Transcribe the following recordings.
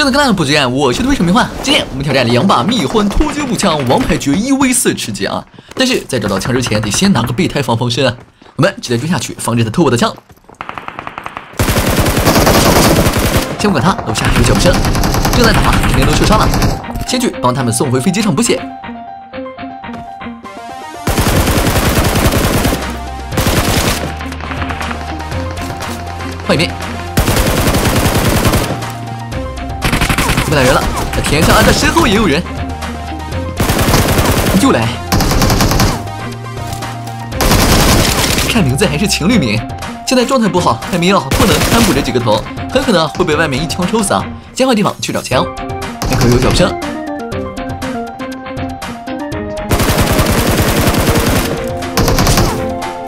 上次跟大家不一样，我是推手迷幻。今天我们挑战两把蜜獾突击步枪，王牌决一 v 四吃鸡啊！但是在找到枪之前，得先拿个备胎防风身啊！我们直接追下去，防止他偷我的枪。先不管他，楼下还有脚步声，正在打，肯定都受伤了。先去帮他们送回飞机上补血。换一边。不打人了，在天上，他身后也有人，又来。看名字还是情侣名，现在状态不好，海明啊不能贪补这几个头，很可能会被外面一枪抽死啊！先换地方去找枪，门口有脚步声。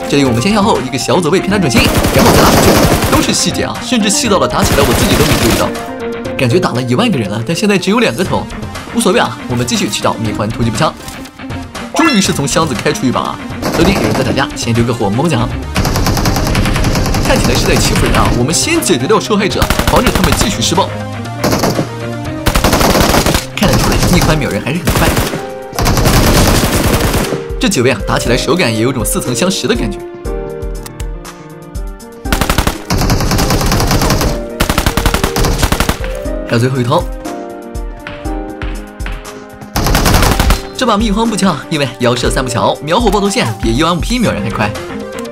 这里我们先向后一个小走位偏他准心，然后再拉出去，都是细节啊，甚至细到了打起来我自己都没注意到。感觉打了一万个人了，但现在只有两个头，无所谓啊。我们继续去找蜜獾突击步枪。终于是从箱子开出一把啊！楼顶有人在打架，先丢个火摸摸奖。看起来是在欺负人啊！我们先解决掉受害者，防止他们继续施暴。看得出来，蜜獾秒人还是很快。这几位啊，打起来手感也有种似曾相识的感觉。还有最后一头，这把蜜獾步枪，因为腰射三不巧，秒火爆头线比 UMP 秒人还快。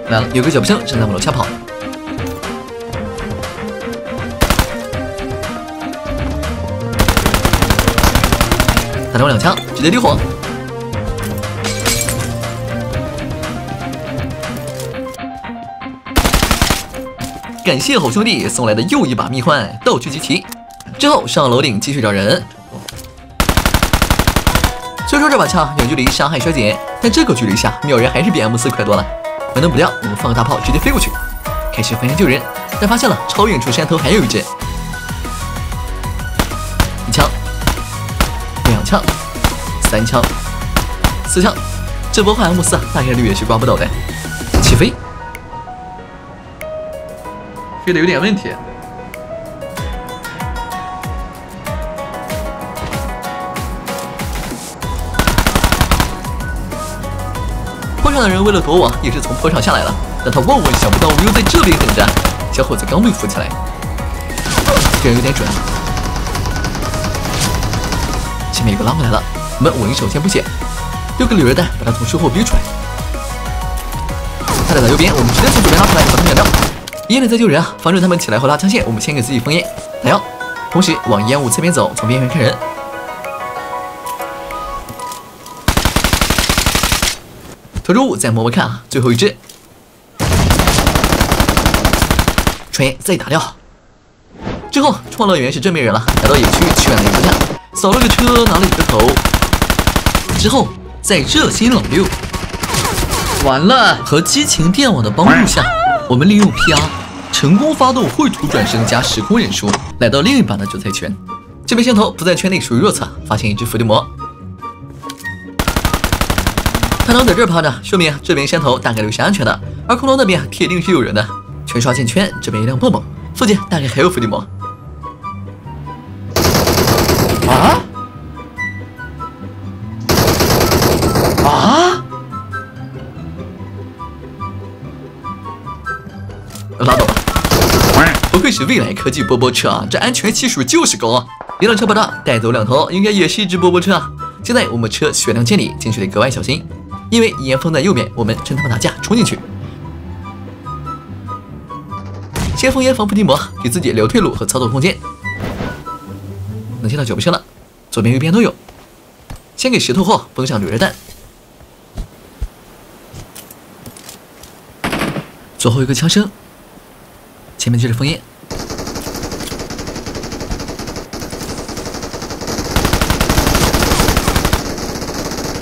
来了，有个脚步声正在往楼下跑，打中两枪，直接丢火。感谢好兄弟送来的又一把蜜獾，道具集齐。之后上楼顶继续找人。虽说这把枪远距离伤害衰减，但这个距离下秒人还是比 M 四快多了。反正不掉，我们放个大炮直接飞过去，开始翻身救人。但发现了超远处山头还有一只，一枪，两枪，三枪，四枪。这波换 M 四大概率也是刮不到的。起飞，飞的有点问题。坡上的人为了躲我，也是从坡上下来了。但他万万想不到，我们又在这里等着。小伙子刚被扶起来，这样有点准。前面有个拉回来了，我们稳一手先补血，丢个榴弹把他从身后逼出来。他在打右边，我们直接从左边拉出来，把他秒掉。烟的在救人啊，防止他们起来后拉枪线，我们先给自己封烟打药，同时往烟雾侧边走，从边缘看人。投入再摸摸看啊，最后一只，锤再打掉。之后创乐园是真没人了，来到野区选了一个蛋，扫了个车，拿了一个头。之后在热心老六，完了，和激情电网的帮助下，我们利用 PR 成功发动绘图转生加时空忍术，来到另一把的韭菜圈。这边先头不在圈内，属于弱侧，发现一只伏地魔。他能在这趴着，说明这边山头大概率是安全的，而空投那边铁定是有人的。全刷进圈，这边一辆蹦蹦，附近大概还有伏地魔。啊啊！拉倒吧，不愧是未来科技波波车啊，这安全系数就是高啊！一辆车爆炸，带走两头，应该也是一只波波车啊。现在我们车血量见底，进去得格外小心。因为烟封在右边，我们趁他们打架冲进去，先封烟防伏地魔，给自己留退路和操作空间。能听到脚步声了，左边右边都有。先给石头后封上榴热弹，左后有个枪声，前面就是封烟。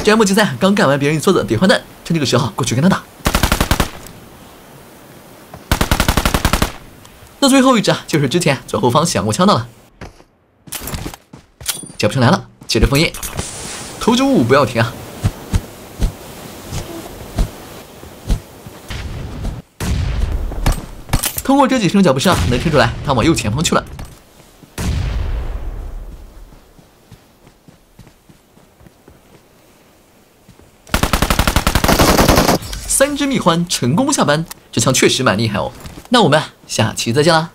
这幕竞赛刚干完，别人一梭子得换弹，趁这个时候过去跟他打。那最后一只啊，就是之前左后方响过枪的了。脚步声来了，接着封印，投掷物不要停啊！通过这几声脚步声，能听出来他往右前方去了。三只蜜獾成功下班，这枪确实蛮厉害哦。那我们下期再见啦！